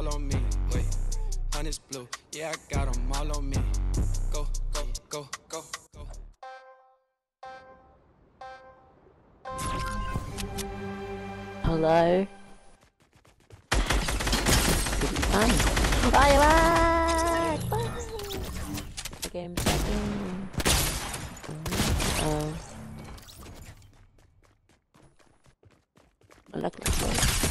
all on me. Wait, honey's blue, yeah, I got them all on me. Go, go, go, go, go. Hello? Fine. Bye bye! Game game's. Oh. Luckily.